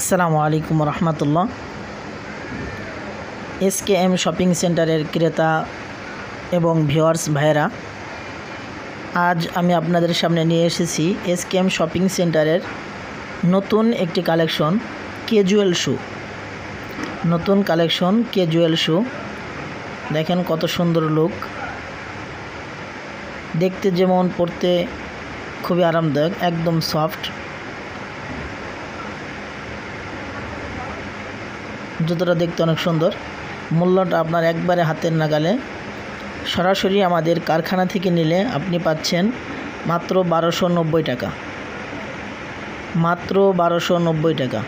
আসসালামু আলাইকুম রহমতুল্লাহ। SK M shopping সেন্টারের ক্রেতা এবং ভিওয়ার্স ভাইয়েরা, আজ আমি আপনাদের সামনে নিয়ে এসেছি এসকে এম শপিং সেন্টারের নতুন একটি কালেকশন ক্যাজুয়াল শু নতুন কালেকশন ক্যাজুয়াল শু দেখেন কত সুন্দর লুক দেখতে যেমন পড়তে খুবই আরামদায়ক, একদম সফট জুতোটা দেখতে অনেক সুন্দর। মূল্যটা আপনার একবারে হাতের নাগালে। সরাসরি আমাদের কারখানা থেকে নিলে আপনি পাচ্ছেন মাত্র বারোশো নব্বই টাকা। মাত্র বারোশো নব্বই টাকা।